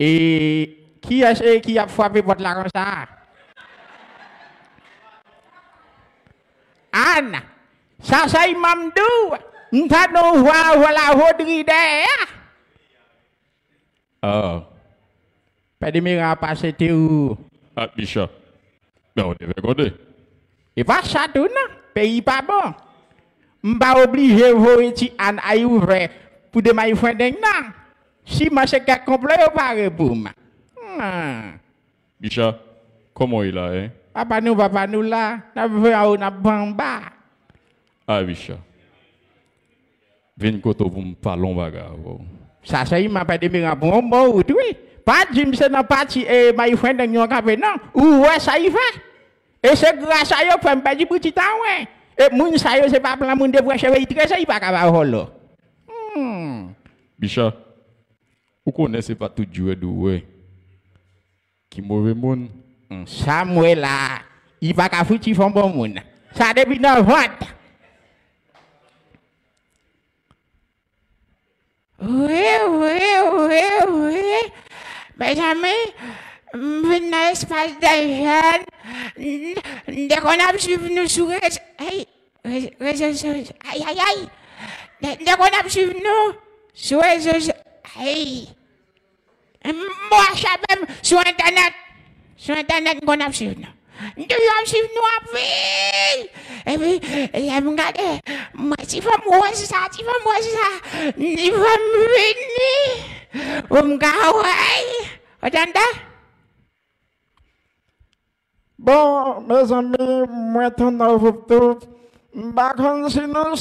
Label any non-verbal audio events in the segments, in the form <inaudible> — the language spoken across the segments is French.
E ki ase ki ap fwape pot la kon sa? An, sa say mamdou, mta nou vwa wala hodri de ya. Oh. Pè di mi rapase te ou? A, bisha. Mè ou te vekode. E va sa tou nan, pe yi pa bon. Mba oblije vwo eti an ayou vre pou de may fwen deng nan. Si c'est qu'à complet ou pas pour moi. Hmm. Bishop, comment il a, hein? Papa nous, papa nous là, n'a vu à on a bamba. Ah, Bishop. Viens koto pour me parler, on va regarder. Ça c'est m'a pas de mira bon bon ou oui. Pas Jim c'est dans parti et my friend dans yon café non. Ou ouais ça y fait. Et c'est grâce à eux que pas du petit temps ouais. Et moun ça yo c'est pas plan moun de brancher veille très ça il pas capable holo. Hmm. Bishop, vous connaissez pas tout Dieu doué. Qui mauvais monde. Hmm, Samuel là, il pas capable foutre bon moun. Ça depuis 9 ans. Oui, oui, oui, oui. Benjamin, venez dans l'espace des nous sur. Aïe, aïe, nous les réseaux sociaux. Hey. Moi, je sais même sur Internet. Sur Internet, qu'on a suivi nous. Nous avons suivi nous en ville. Et puis, il a regardé. Moi, si vous moi ça, si vous moi ça. Il va me venir. Vous me gardez. Attendez. Bon, mes amis, moi ton nouveau tout. M'ba kon si nous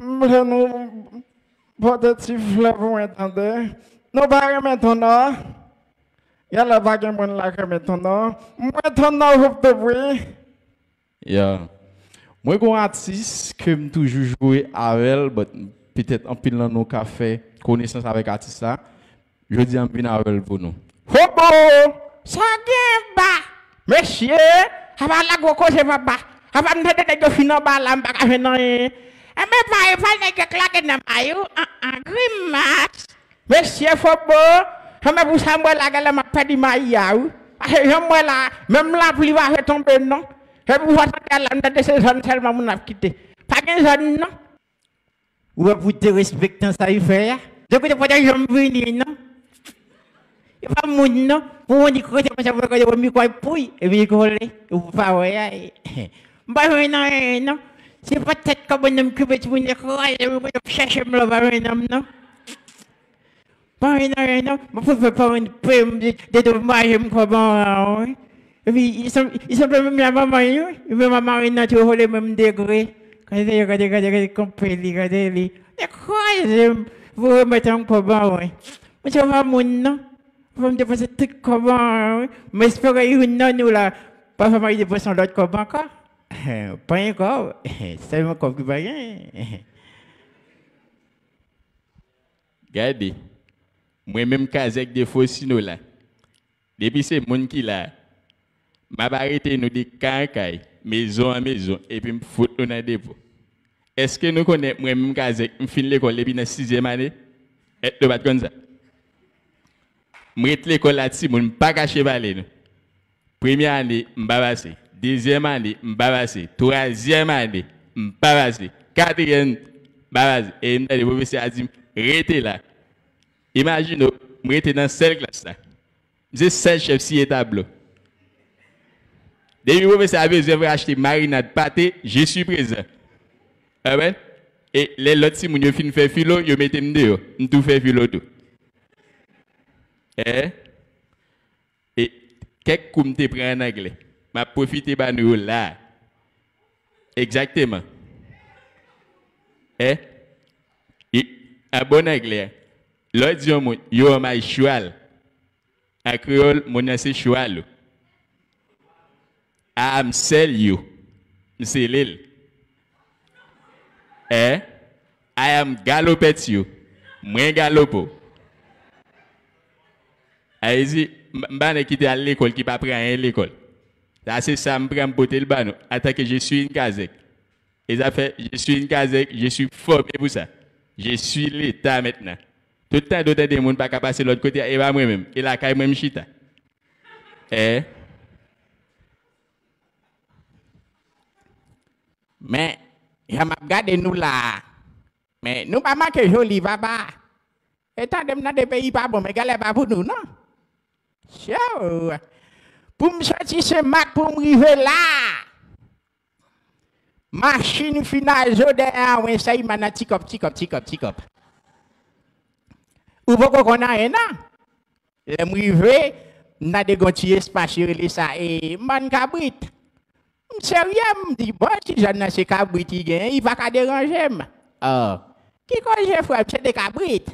nous peut-être siffler pour entendre. Nous pas maintenant. Y'a pas de monde là que maintenant. Moi ton nouveau tout oui. Yeah. Moi, un artiste que je toujours joué avec, peut-être en pile dans nos cafés, connaissance avec artiste là. Je dis en pile avec pour nous. Hobo, bas. Monsieur, avant la go cause papa. Avant de te de fino ba la mbaka fino e. Eme pa e fal nege klake nan mayou, an ah, an, ah, grimat. Mesye fobo, eme pou sa mwen la gale mak pedi may ya ou. Ase jan mwen la, mem la pli va fe tombe non. E pou fwa sa gale mwen de se zon selman moun ap kite. Pa gen zon non. Ou ap wote respektan sa yu fe ya. Dekou de pote jan vini non. E pa moun non. Pou moun di kote mwen se mwen kote mwen mi kwa yi pouy. E mi yi kote, ou pa woye. <laughs> Mba yon nan yon nan. C'est peut-être comme un homme que tu veux dire quoi, je vais chercher le non non. Bah non non. Moi faut faire pas une peu de dommages comment et puis, ils ils sont même la maman, hein. ils veulent maman, ils n'ont toujours le même degré. Regardez, regardez, regardez, regardez, compagnie, regardez. Mais quoi, j'aime, vous remettez en comment, oui. Mais ça va, mon nom. Vous me déposez tout comment, oui. Mais que vous, non, nous, là, pas vraiment, ils déposent l'autre comment, quoi. <laughs> Pas encore. <laughs> C'est va rien. <laughs> Regardez. Moi-même, Kazek de Fosino là. Depuis c'est mon qui là. m'a arrêté nous des cacailles, maison à maison, et puis me foutre dans le dépôt. Est-ce que nous connaissons moi-même Kazek, je finis l'école, et puis la sixième année, et de battre comme ça? Je l'école là-dessus, je ne pas nous. Première année, je passé. Deuxième année, passé. Troisième année, passé. Quatrième, passé. Et le professeur a dit, restez là. Imagine, je suis dans cette classe là. J'ai seul chef si tableau. Depuis que le professeur a besoin marinade pâté, je suis présent. Ah ben? Et les autres, si vous fin faire philo, vous mettez me dehors. Vous tout fait philo tout. Eh? Et coups te prend en anglais? M'a profité de nous là. Exactement. Eh? Et un bon anglais. L'autre dit, are my cheval. En créole, mon c'est cheval. I am sell you. C'est l'île. Eh? I am galopet you. Moi galopo. Allez-y, m'bane quitter à l'école qui pas prendre à l'école. Ça c'est ça me prend le bano. Attends que je suis une kazek. Et ça fait je suis une kazek, je suis formé pour ça. Je suis l'État maintenant. Tout le temps, d'autres des gens pas passer de l'autre côté, et pas moi-même. Et là, quand même chita. Eh? Mais, je m'a regardé nous là. Mais nous pas marqué joli, papa. Et tant de dans des pays pas bon, mais galère pas pour nous, non? Ciao. Pou m soti se mat pou m rive la. Machin final zo de an ah wen sa yi manan tikop, tikop, tikop, tikop. Ou poko konan enan. Le m rive, nan de gonti espasye li sa e man kabrit. M serye m di, bon si jan nan se kabrit yi gen, yi va ka deranjem. Oh. Ah, ki kon je fwem se de kabrit?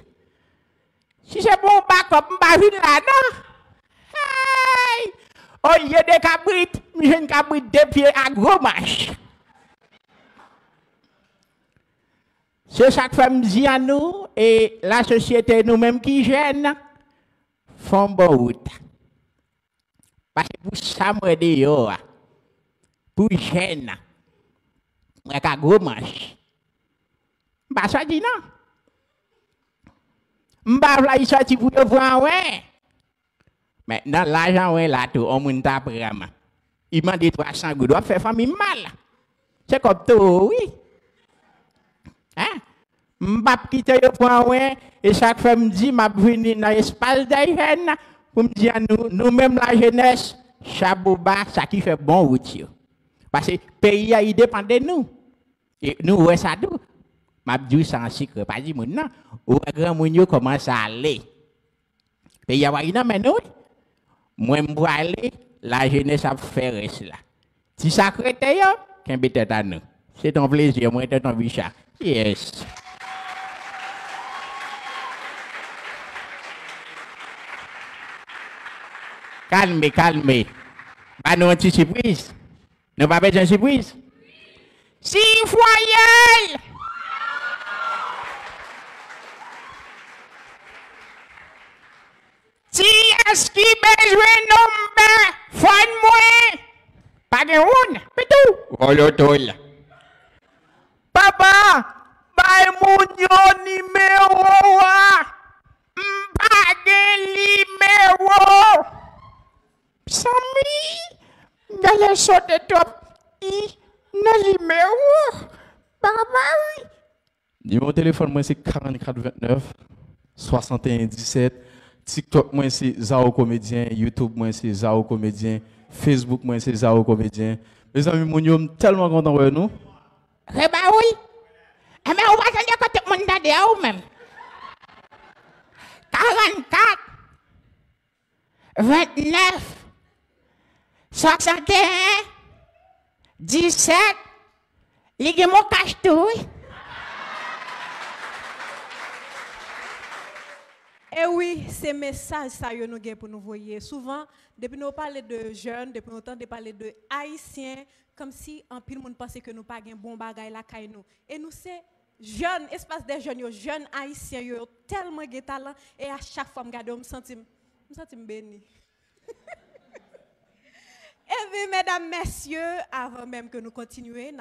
Si se bon bakop m bavin la nan. Oh, il y a des cabrites, j'ai une cabrite de pied à gros marche. C'est ça que femme dit à nous, et la société nous-mêmes qui gêne, font bon route. Parce que pour ça, moi, de yo, pour gêne, moi, qu'à gros marche. Bah, ça dit non. M'ba vla y sorti pour yo voir ouais. Maintenant, l'argent ouais là tout, on moun ta prama. Il m'a dit 300 gouttes, doit faire famille mal. C'est comme tout, oui. Hein? M'bap quitter yo point et chaque fois me dit, m'a venu dans l'espace d'hygiène, pour me dire nous, nous-mêmes la jeunesse, Chabouba, ça qui fait bon route. Parce que pays a il dépend de nous. Et nous, ouais, ça tout. M'a dit ça en secret, pas dit non. Ou grand moun yo commence à aller. Pays a wa ina mais nous. Moi m'bo aller, la jeunesse a fait cela. Si ça yo, qu'un bête à nous. C'est ton plaisir, moi de ton bicha. Yes. Calme, calme. Pas nous une surprise. Nous pas besoin de surprise? Si foyer. Si est-ce qui besoin nombre fon moi. Pas de une, mais tout. Rolotol. Papa, bay moun yo numéro wa. M'pa gen numéro. Sami, gale sote top. I, na numéro. Papa, oui. Numéro de téléphone, moi, c'est 44 29 61 17. TikTok mwen se Zao Komedyen, YouTube mwen se Zao Komedyen, Facebook mwen se Zao Komedyen. Me zanmi moun yo m telman kontan wè nou. Re ba wè. E mè ou wajan yo kote moun dade a ou mèm. 44, 29, 61, 17, li gen mou kache tou wè. Et oui, ces messages, ça, nous gain pour nous voyer. Souvent, depuis nous parler de jeunes, depuis nous de parler de haïtiens, comme si en pile monde pensait que nous pas un bon kay nous. Et nous c'est jeunes, espace des jeunes, yo, jeunes haïtiens, yo, yo tellement de talent. Et à chaque fois, je me sens, me sens béni. Et bien, mesdames, messieurs, avant même que nous continuions,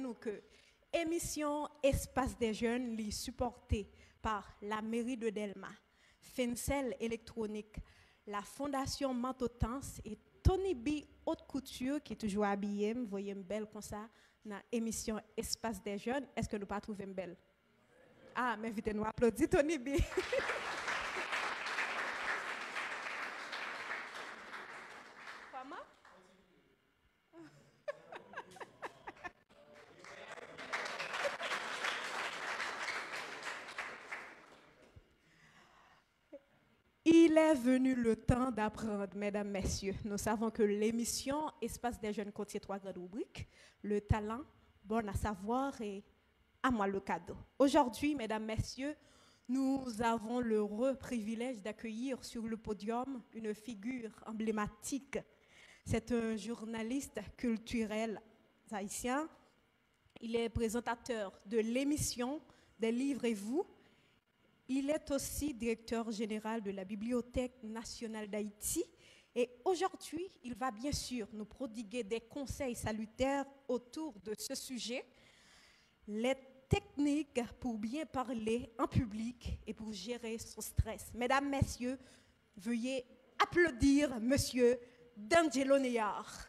nous que émission Espace des jeunes est supportée par la mairie de Delma, Fencel électronique, la fondation Mantotance et Tony B Haute Couture qui est toujours habillé, vous voyez une belle comme ça dans l'émission Espace des jeunes. Est-ce que nous pas trouver une belle? Ah, mais vite nous applaudir Tony B. <laughs> Comment? Il est venu le temps d'apprendre, mesdames, messieurs. Nous savons que l'émission Espace des jeunes contient trois grandes rubriques. Le talent, bon à savoir et à moi le cadeau. Aujourd'hui, mesdames, messieurs, nous avons le heureux privilège d'accueillir sur le podium une figure emblématique. C'est un journaliste culturel haïtien. Il est présentateur de l'émission des livres et vous. Il est aussi directeur général de la Bibliothèque nationale d'Haïti. Et aujourd'hui, il va bien sûr nous prodiguer des conseils salutaires autour de ce sujet. Les techniques pour bien parler en public et pour gérer son stress. Mesdames, Messieurs, veuillez applaudir Monsieur D'Angelo Neyar.